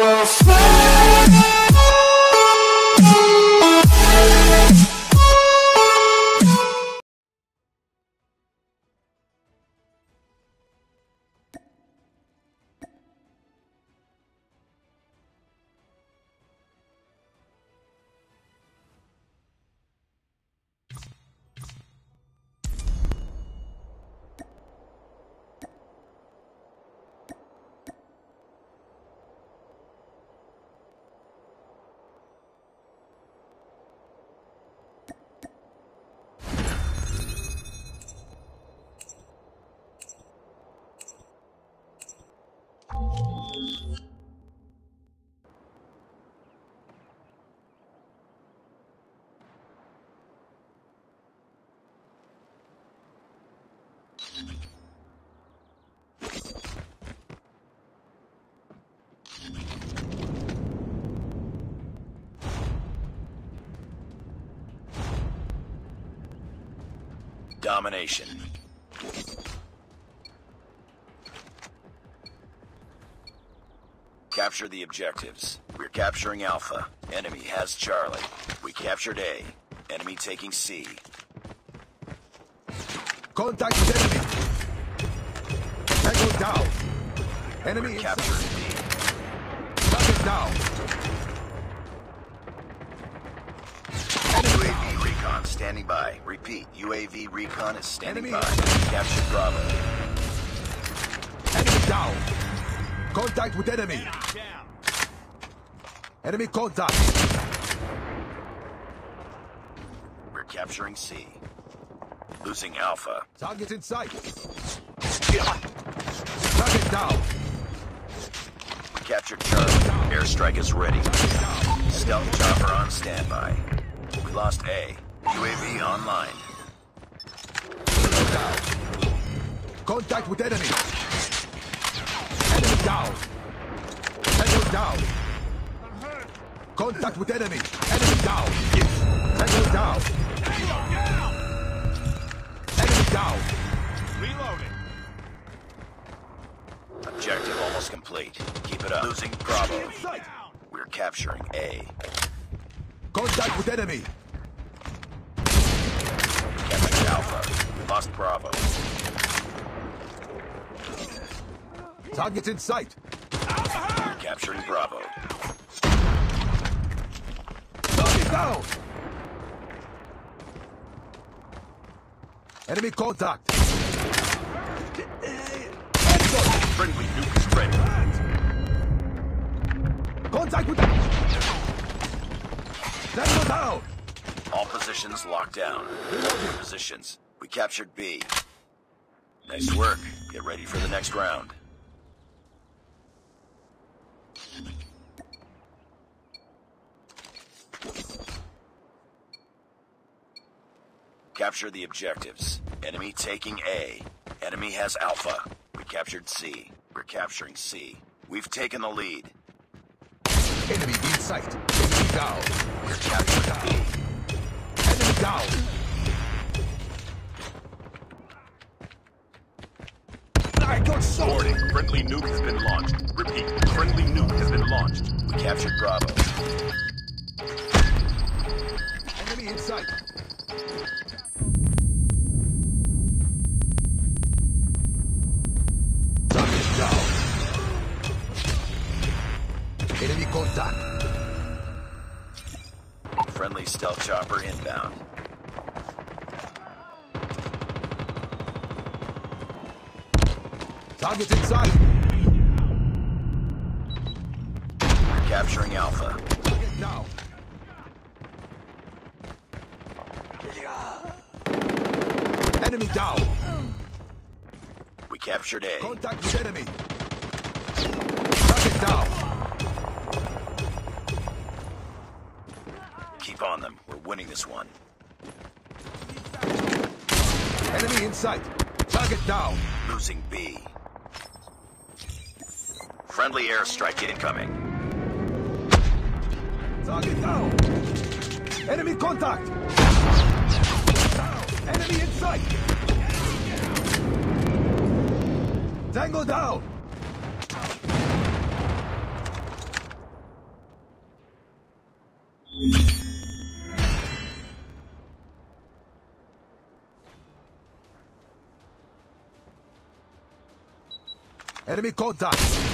will Domination. Capture the objectives. We're capturing Alpha. Enemy has Charlie. We captured A. Enemy taking C. Contact with enemy. Tango down. Enemy We're capturing B. Target down. UAV recon standing by. Repeat, UAV recon is standing Enemy. by. Capture Bravo. Enemy down. Contact with enemy. Enemy contact. We're capturing C. Losing Alpha. Target in sight. Target down. We captured Charlie. Airstrike is ready. Stealth chopper on standby. We lost A. UAV online. Down. Contact with enemy. Enemy down. Tango down. Contact with enemy. Enemy down. Tango down. Enemy down. Objective almost complete. Keep it up. Losing Bravo. We're capturing A. Contact with enemy. Captured Alpha. We lost Bravo. Target in sight. Capturing Bravo. Target down. Enemy contact. Friendly nuke is ready. Contact with Tango down. All positions locked down. Positions. We captured B. Nice work. Get ready for the next round. Capture the objectives. Enemy taking A. Enemy has Alpha. We captured C. We're capturing C. We've taken the lead. Enemy in sight. Enemy down. We're capturing B. Down. I got shot. Warning, friendly nuke has been launched. Repeat, friendly nuke has been launched. We captured Bravo. Enemy in sight. Enemy contact. Friendly stealth chopper inbound. Target in sight. We're capturing Alpha. Target down. Enemy down. Mm. We captured A. Contact with enemy. Target down. Keep on them. We're winning this one. Enemy in sight. Target down. Losing B. Friendly airstrike incoming. Target down! Enemy contact! Enemy in sight! Tango down! Enemy contact!